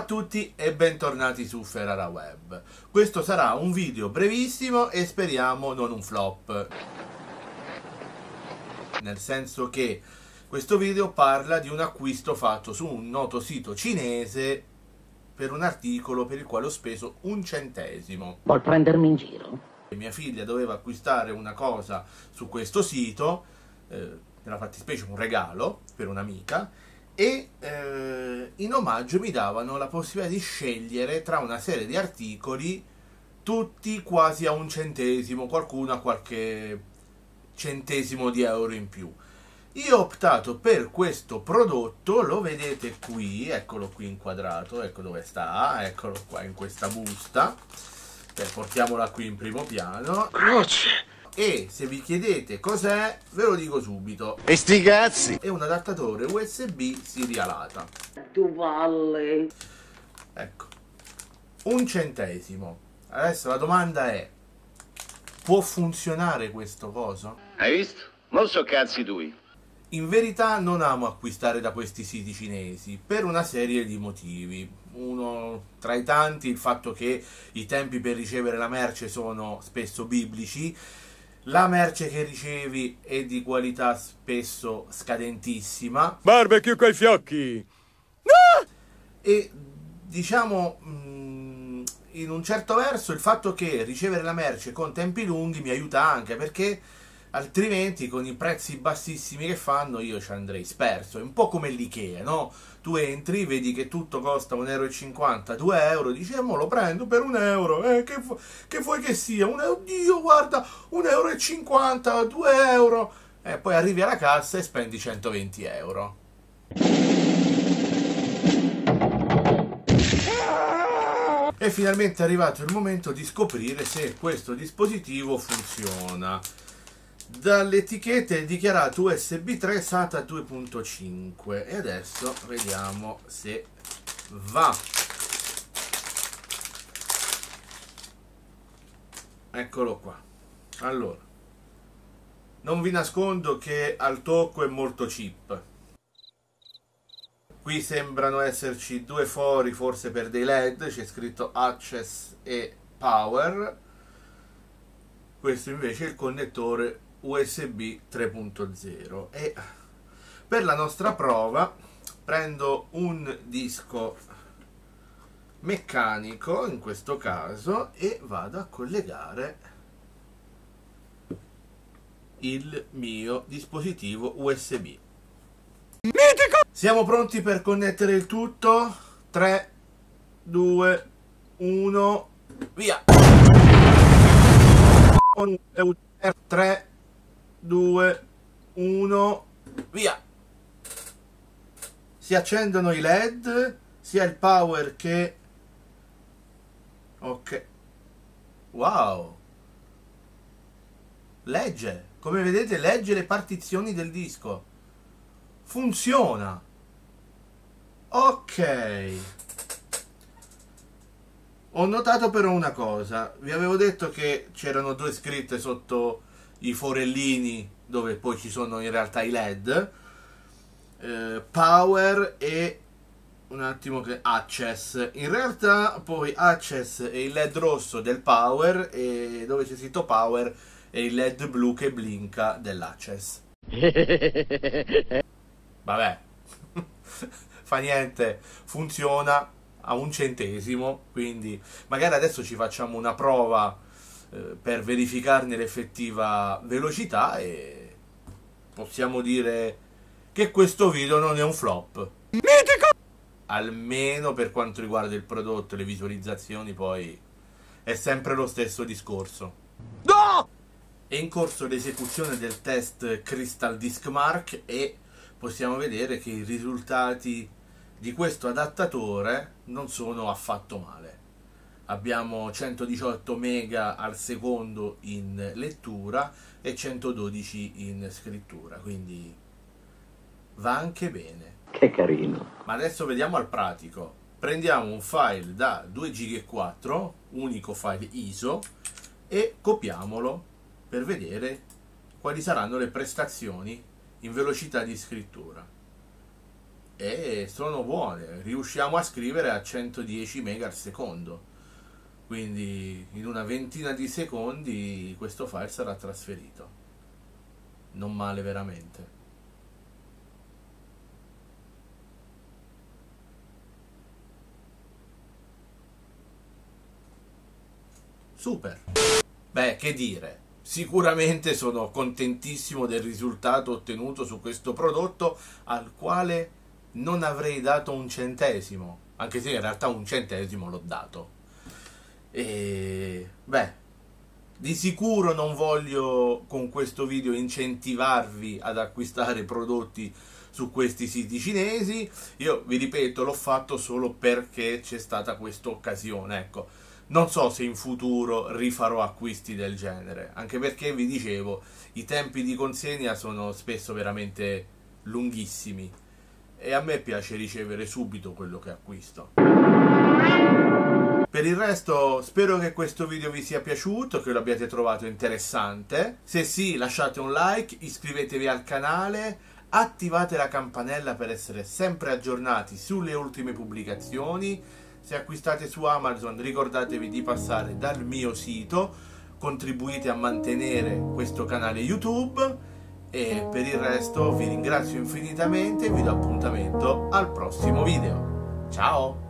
a tutti e bentornati su Ferrara Web. Questo sarà un video brevissimo e speriamo non un flop. Nel senso che questo video parla di un acquisto fatto su un noto sito cinese per un articolo per il quale ho speso un centesimo. Vuol prendermi in giro? Mia figlia doveva acquistare una cosa su questo sito, eh, nella fattispecie un regalo per un'amica, e eh, in omaggio mi davano la possibilità di scegliere tra una serie di articoli tutti quasi a un centesimo, qualcuno a qualche centesimo di euro in più. Io ho optato per questo prodotto, lo vedete qui, eccolo qui inquadrato, ecco dove sta, eccolo qua in questa busta. Beh, portiamola qui in primo piano. Croce! E se vi chiedete cos'è ve lo dico subito E sti cazzi! è un adattatore USB serialata Tu valle. ecco un centesimo adesso la domanda è può funzionare questo coso? Hai visto? Non so cazzi tui. In verità non amo acquistare da questi siti cinesi per una serie di motivi. Uno tra i tanti il fatto che i tempi per ricevere la merce sono spesso biblici la merce che ricevi è di qualità spesso scadentissima. Barbecue coi fiocchi! E diciamo in un certo verso il fatto che ricevere la merce con tempi lunghi mi aiuta anche perché altrimenti con i prezzi bassissimi che fanno io ci andrei sperso. È un po' come l'Ikea, no? Tu entri, vedi che tutto costa 1,50 euro, 2 euro, dici, eh, mo lo prendo per un euro, eh, che, che vuoi che sia? Un, oddio, guarda, 1,50 euro, 2 euro. E poi arrivi alla cassa e spendi 120 euro. E finalmente è arrivato il momento di scoprire se questo dispositivo funziona. Dalle etichette dichiarato USB 3 SATA 2.5 e adesso vediamo se va. Eccolo qua. Allora, non vi nascondo che al tocco è molto cheap. Qui sembrano esserci due fori, forse per dei LED, c'è scritto Access e Power. Questo invece è il connettore USB 3.0 e per la nostra prova prendo un disco meccanico in questo caso e vado a collegare il mio dispositivo USB Mitico! siamo pronti per connettere il tutto? 3 2 1 via! 3 2, 1, via! Si accendono i led, sia il power che... Ok. Wow! Legge! Come vedete legge le partizioni del disco. Funziona! Ok. Ho notato però una cosa. Vi avevo detto che c'erano due scritte sotto i forellini dove poi ci sono in realtà i led eh, power e un attimo che access. In realtà poi access è il led rosso del power e dove c'è scritto power è il led blu che blinka dell'access. Vabbè. Fa niente. Funziona a un centesimo quindi magari adesso ci facciamo una prova per verificarne l'effettiva velocità e possiamo dire che questo video non è un flop. Mitico! Almeno per quanto riguarda il prodotto e le visualizzazioni poi è sempre lo stesso discorso. No! È in corso l'esecuzione del test Crystal Disk Mark e possiamo vedere che i risultati di questo adattatore non sono affatto male abbiamo 118 mega al secondo in lettura e 112 in scrittura quindi va anche bene. Che carino. Ma adesso vediamo al pratico. Prendiamo un file da 2 giga e 4 unico file ISO e copiamolo per vedere quali saranno le prestazioni in velocità di scrittura. E sono buone, riusciamo a scrivere a 110 mega al secondo. Quindi in una ventina di secondi questo file sarà trasferito. Non male veramente. Super. Beh, che dire. Sicuramente sono contentissimo del risultato ottenuto su questo prodotto al quale non avrei dato un centesimo, anche se in realtà un centesimo l'ho dato. E beh, di sicuro non voglio con questo video incentivarvi ad acquistare prodotti su questi siti cinesi. Io vi ripeto, l'ho fatto solo perché c'è stata questa occasione, ecco. Non so se in futuro rifarò acquisti del genere, anche perché vi dicevo, i tempi di consegna sono spesso veramente lunghissimi e a me piace ricevere subito quello che acquisto. Per il resto spero che questo video vi sia piaciuto, che lo abbiate trovato interessante. Se sì lasciate un like, iscrivetevi al canale, attivate la campanella per essere sempre aggiornati sulle ultime pubblicazioni. Se acquistate su Amazon ricordatevi di passare dal mio sito, contribuite a mantenere questo canale YouTube e per il resto vi ringrazio infinitamente e vi do appuntamento al prossimo video. Ciao!